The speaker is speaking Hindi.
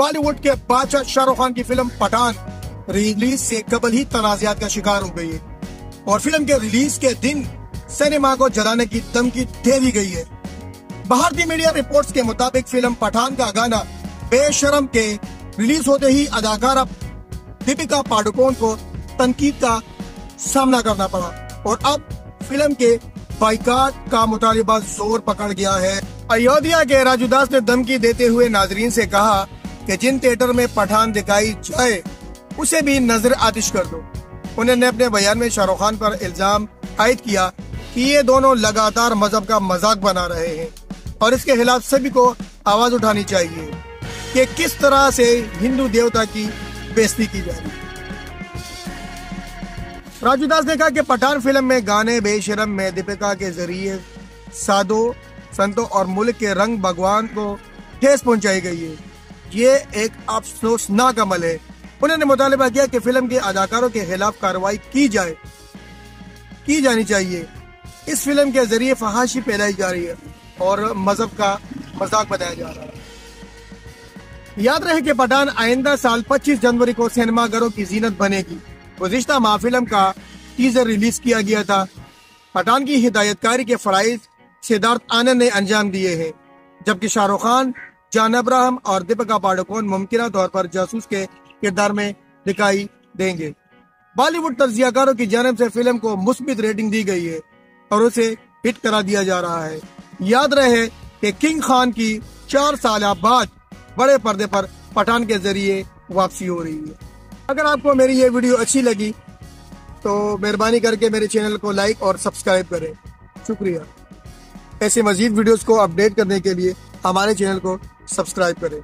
बॉलीवुड के बादशाह शाहरुख खान की फ़िल्म पठान रिलीज़ से कबल ही तनाजात का शिकार हो गई है। और फ़िल्म के रिलीज़ के दिन सिनेमा को जलाने की धमकी दे दी गई है। भारतीय मीडिया रिपोर्ट्स के मुताबिक फ़िल्म पठान का गाना बेशरम के रिलीज़ होते ही अदाकारा दीपिका पाडुकोन को तनकीद का सामना करना पड़ा। और अब फ़िल्म के बाइकाट का मुतालबा ज़ोर पकड़ गया है। अयोध्या के राजू दास ने धमकी देते हुए नाजरीन से कहा कि जिन थिएटर में पठान दिखाई जाए, उसे भी नज़र आतिश कर दो। उन्होंने अपने बयान में शाहरुख खान पर इल्ज़ाम आयद किया कि ये दोनों लगातार मज़हब का मज़ाक बना रहे हैं और इसके खिलाफ सभी को आवाज़ उठानी चाहिए कि किस तरह से हिंदू देवता की बेइज्जती की जा रही राजू दास ने कहा कि पठान फ़िल्म में गाने बेशरम में दीपिका के ज़रिए साधो, संतों और मुल्क के रंग भगवान को ठेस पहुंचाई गई है। ये एक अफसोसनाक अमल है। उन्होंने मुतालबा किया कि फ़िल्म के अदाकारों के खिलाफ कार्रवाई की जाए, की जानी चाहिए। इस फ़िल्म के ज़रिए फहाशी फैलाई जा रही है और मज़हब का मज़ाक बताया जा रहा है। याद रहे कि पठान आइंदा साल 25 जनवरी को सिनेमाघरों की जीनत बनेगी। गुजश्ता माह फ़िल्म का टीजर रिलीज़ किया गया था। पठान की हिदायतकारी के फराइज सिद्धार्थ आनंद ने अंजाम दिए हैं, जबकि शाहरुख खान जान अब्राहम और दीपिका पाडुकोन मुमकिन तौर पर जासूस के किरदार में दिखाई देंगे। बॉलीवुड तजियाकारों की जानब से फ़िल्म को मुस्बित रेटिंग दी गई है और उसे हिट करा दिया जा रहा है। याद रहे कि किंग खान की चार साल बाद बड़े पर्दे पर पठान के ज़रिए वापसी हो रही है। अगर आपको मेरी ये वीडियो अच्छी लगी तो मेहरबानी करके मेरे चैनल को लाइक और सब्सक्राइब करें। शुक्रिया। ऐसे मजीद वीडियोस को अपडेट करने के लिए हमारे चैनल को सब्सक्राइब करें।